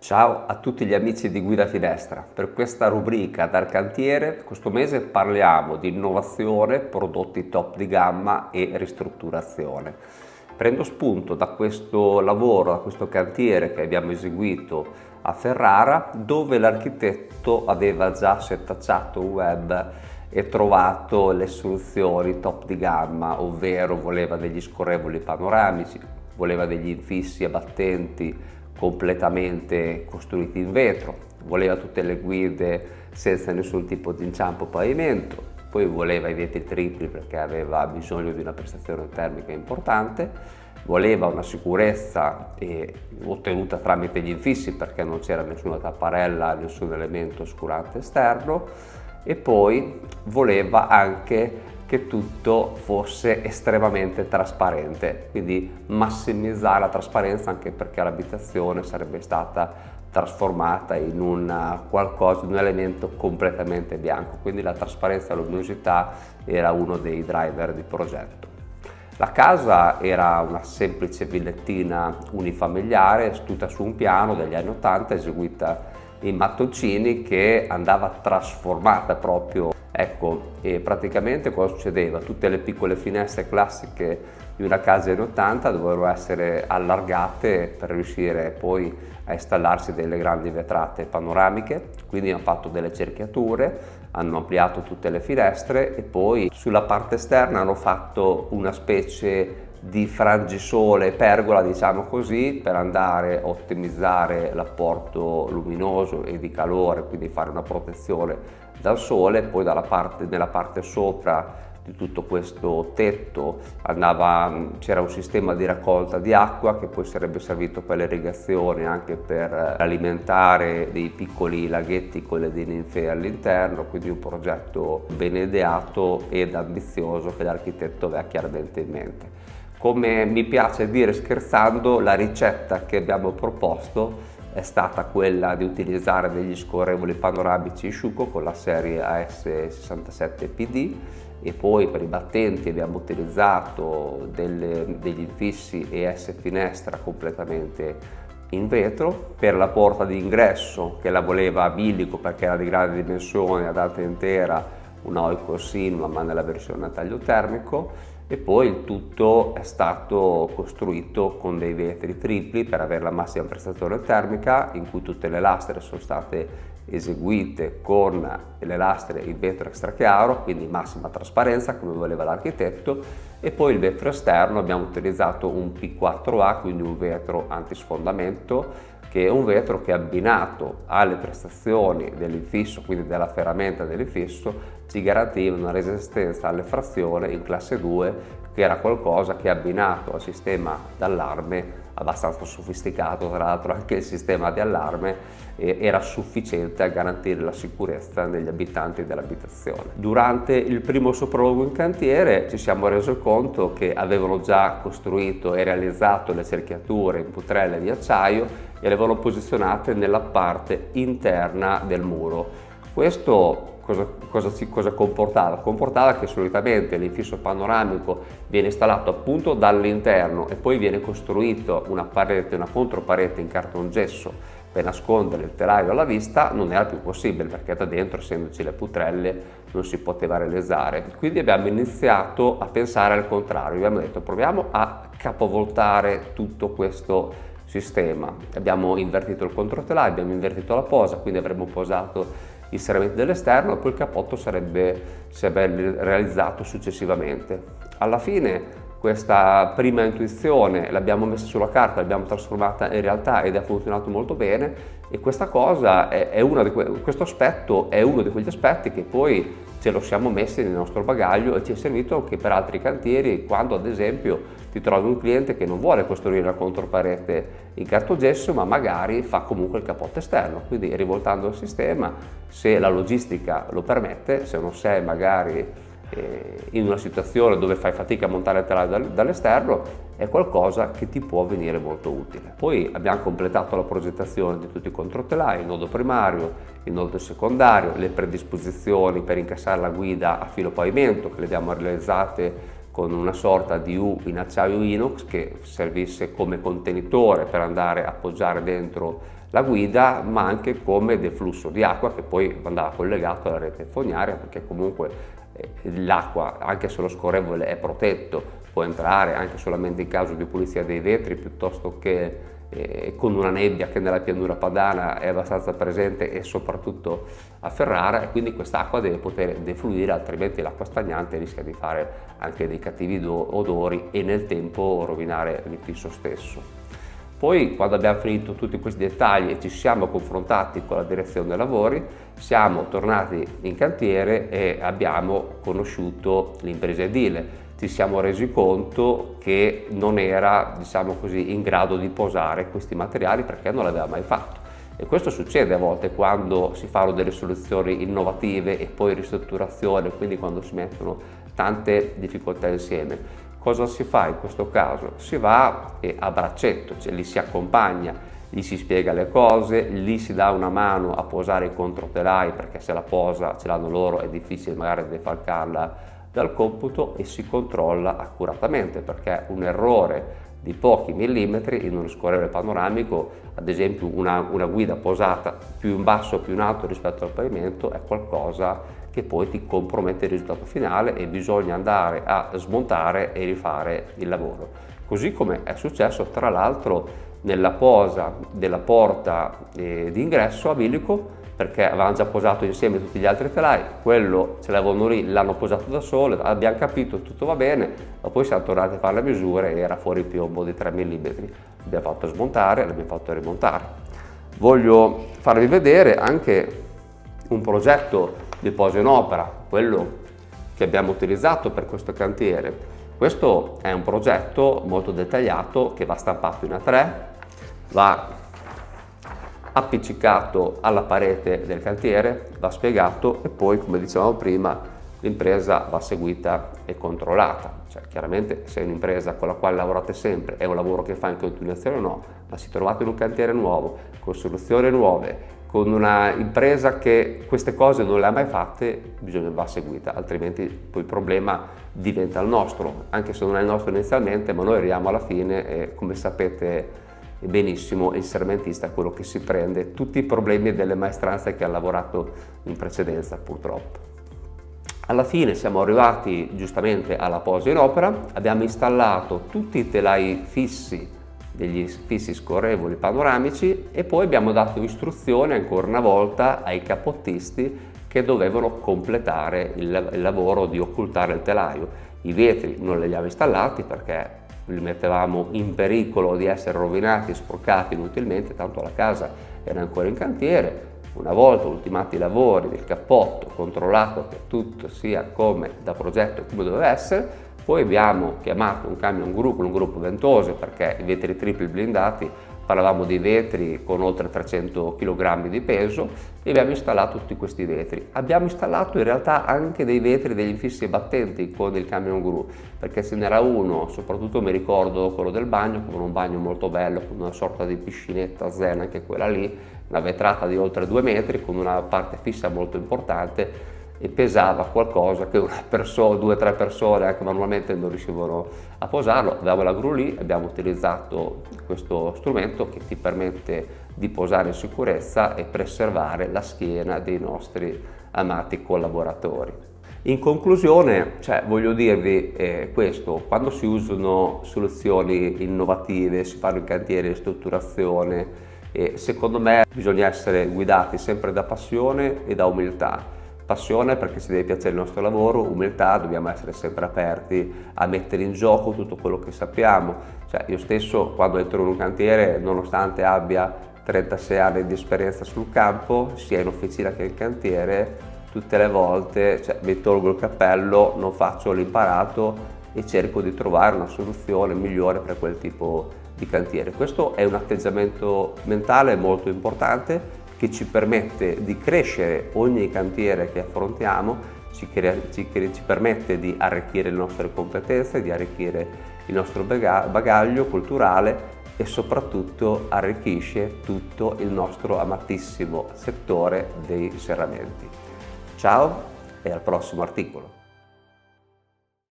Ciao a tutti gli amici di Guida Finestra. Per questa rubrica dal cantiere, questo mese parliamo di innovazione, prodotti top di gamma e ristrutturazione. Prendo spunto da questo lavoro, da questo cantiere che abbiamo eseguito a Ferrara, dove l'architetto aveva già setacciato un web e trovato le soluzioni top di gamma, ovvero voleva degli scorrevoli panoramici, voleva degli infissi abbattenti completamente costruiti in vetro, voleva tutte le guide senza nessun tipo di inciampo pavimento, poi voleva i vetri tripli perché aveva bisogno di una prestazione termica importante, voleva una sicurezza ottenuta tramite gli infissi perché non c'era nessuna tapparella, nessun elemento oscurante esterno. E poi voleva anche che tutto fosse estremamente trasparente, quindi massimizzare la trasparenza anche perché l'abitazione sarebbe stata trasformata in un qualcosa, un elemento completamente bianco, quindi la trasparenza e la luminosità era uno dei driver di progetto. La casa era una semplice villettina unifamiliare, tutta su un piano degli anni 80, eseguita in mattoncini che andava trasformata proprio Ecco, e praticamente cosa succedeva? Tutte le piccole finestre classiche di una casa in 80 dovevano essere allargate per riuscire poi a installarsi delle grandi vetrate panoramiche, quindi hanno fatto delle cerchiature, hanno ampliato tutte le finestre e poi sulla parte esterna hanno fatto una specie di frangisole pergola diciamo così per andare a ottimizzare l'apporto luminoso e di calore quindi fare una protezione dal sole poi parte, nella parte sopra di tutto questo tetto c'era un sistema di raccolta di acqua che poi sarebbe servito per l'irrigazione anche per alimentare dei piccoli laghetti con le ninfee all'interno quindi un progetto ben ideato ed ambizioso che l'architetto aveva chiaramente in mente. Come mi piace dire scherzando, la ricetta che abbiamo proposto è stata quella di utilizzare degli scorrevoli panoramici Sciuco con la serie AS67PD e poi per i battenti abbiamo utilizzato delle, degli infissi ES finestra completamente in vetro per la porta d'ingresso che la voleva a bilico perché era di grande dimensione ad alta intera una Oikos Inma ma nella versione a taglio termico e poi il tutto è stato costruito con dei vetri tripli per avere la massima prestazione termica in cui tutte le lastre sono state eseguite con le lastre in vetro extra chiaro, quindi massima trasparenza come voleva l'architetto. E poi il vetro esterno abbiamo utilizzato un P4A, quindi un vetro antisfondamento che è un vetro che abbinato alle prestazioni dell'infisso, quindi della ferramenta dell'infisso, ci garantiva una resistenza alle frazioni in classe 2 che era qualcosa che abbinato al sistema d'allarme abbastanza sofisticato, tra l'altro anche il sistema di allarme era sufficiente a garantire la sicurezza degli abitanti dell'abitazione. Durante il primo sopralluogo in cantiere ci siamo resi conto che avevano già costruito e realizzato le cerchiature in putrelle di acciaio e le avevano posizionate nella parte interna del muro. Questo cosa, cosa, cosa, comportava? Comportava che solitamente l'infisso panoramico viene installato appunto dall'interno e poi viene costruito una parete, una controparete in cartongesso per nascondere il telaio alla vista non era più possibile perché da dentro essendoci le putrelle non si poteva realizzare quindi abbiamo iniziato a pensare al contrario abbiamo detto proviamo a capovoltare tutto questo sistema abbiamo invertito il controtelaio abbiamo invertito la posa quindi avremmo posato il serramento dell'esterno e poi il cappotto sarebbe, sarebbe realizzato successivamente. Alla fine questa prima intuizione l'abbiamo messa sulla carta, l'abbiamo trasformata in realtà ed ha funzionato molto bene e questa cosa è, è una di que- questo aspetto è uno di quegli aspetti che poi ce lo siamo messi nel nostro bagaglio e ci è servito anche per altri cantieri quando ad esempio ti trovi un cliente che non vuole costruire la controparete in cartogesso ma magari fa comunque il cappotto esterno. Quindi rivoltando il sistema se la logistica lo permette se non sei magari in una situazione dove fai fatica a montare il telaio dall'esterno è qualcosa che ti può venire molto utile. Poi abbiamo completato la progettazione di tutti i controtelai, il nodo primario, il nodo secondario, le predisposizioni per incassare la guida a filo pavimento che le abbiamo realizzate con una sorta di U in acciaio inox che servisse come contenitore per andare a appoggiare dentro la guida ma anche come deflusso di acqua che poi andava collegato alla rete fognaria perché comunque eh, l'acqua anche se lo scorrevole è protetto può entrare anche solamente in caso di pulizia dei vetri piuttosto che eh, con una nebbia che nella pianura padana è abbastanza presente e soprattutto a Ferrara e quindi quest'acqua deve poter defluire altrimenti l'acqua stagnante rischia di fare anche dei cattivi odori e nel tempo rovinare l'infisso stesso. Poi quando abbiamo finito tutti questi dettagli e ci siamo confrontati con la direzione lavori, siamo tornati in cantiere e abbiamo conosciuto l'impresa edile ci siamo resi conto che non era diciamo così, in grado di posare questi materiali perché non l'aveva mai fatto. E questo succede a volte quando si fanno delle soluzioni innovative e poi ristrutturazione, quindi quando si mettono tante difficoltà insieme. Cosa si fa in questo caso? Si va a braccetto, cioè li si accompagna, gli si spiega le cose, gli si dà una mano a posare i controtelai perché se la posa ce l'hanno loro è difficile magari defalcarla dal computo e si controlla accuratamente perché un errore di pochi millimetri in uno scorrevole panoramico, ad esempio una, una, guida posata più in basso più in alto rispetto al pavimento, è qualcosa che poi ti compromette il risultato finale e bisogna andare a smontare e rifare il lavoro. Così come è successo tra l'altro nella posa della porta eh, d'ingresso a bilico perché avevano già posato insieme tutti gli altri telai, quello ce l'avevano lì, l'hanno posato da solo, abbiamo capito tutto va bene, ma poi siamo tornati a fare le misure e era fuori il piombo di 3 mm. L'abbiamo fatto smontare, l'abbiamo fatto rimontare. Voglio farvi vedere anche un progetto di posa in opera, quello che abbiamo utilizzato per questo cantiere. Questo è un progetto molto dettagliato che va stampato in A3, va appiccicato alla parete del cantiere, va spiegato e poi, come dicevamo prima, l'impresa va seguita e controllata. Cioè, chiaramente se è un'impresa con la quale lavorate sempre, è un lavoro che fa in continuazione o no, ma si trovate in un cantiere nuovo, con soluzioni nuove, con una impresa che queste cose non le ha mai fatte, bisogna va seguita, altrimenti poi il problema diventa il nostro, anche se non è il nostro inizialmente, ma noi arriviamo alla fine e come sapete benissimo il sermentista è quello che si prende tutti i problemi delle maestranze che ha lavorato in precedenza purtroppo. Alla fine siamo arrivati giustamente alla posa in opera, abbiamo installato tutti i telai fissi degli fissi scorrevoli panoramici e poi abbiamo dato istruzione ancora una volta ai capottisti che dovevano completare il, il lavoro di occultare il telaio. I vetri non li abbiamo installati perché li mettevamo in pericolo di essere rovinati sporcati inutilmente, tanto la casa era ancora in cantiere. Una volta ultimati i lavori del cappotto, controllato che tutto sia come da progetto e come doveva essere, poi abbiamo chiamato un camion gruppo, un gruppo ventose perché i vetri tripli blindati parlavamo di vetri con oltre 300 kg di peso e abbiamo installato tutti questi vetri. Abbiamo installato in realtà anche dei vetri degli infissi battenti con il camion gru, perché se n'era uno, soprattutto mi ricordo quello del bagno, con un bagno molto bello, con una sorta di piscinetta zen, anche quella lì, una vetrata di oltre due metri, con una parte fissa molto importante, e pesava qualcosa che una persona, due o tre persone anche manualmente non riuscivano a posarlo. Avevamo la gru lì, abbiamo utilizzato questo strumento che ti permette di posare in sicurezza e preservare la schiena dei nostri amati collaboratori. In conclusione, cioè, voglio dirvi eh, questo, quando si usano soluzioni innovative, si fanno i cantieri di strutturazione, eh, secondo me bisogna essere guidati sempre da passione e da umiltà Passione perché ci deve piacere il nostro lavoro, umiltà, dobbiamo essere sempre aperti a mettere in gioco tutto quello che sappiamo. Cioè, io stesso quando entro in un cantiere, nonostante abbia 36 anni di esperienza sul campo, sia in officina che in cantiere, tutte le volte cioè, mi tolgo il cappello, non faccio l'imparato e cerco di trovare una soluzione migliore per quel tipo di cantiere. Questo è un atteggiamento mentale molto importante che ci permette di crescere ogni cantiere che affrontiamo, ci, crea, ci, ci permette di arricchire le nostre competenze, di arricchire il nostro bagaglio culturale e soprattutto arricchisce tutto il nostro amatissimo settore dei serramenti. Ciao e al prossimo articolo.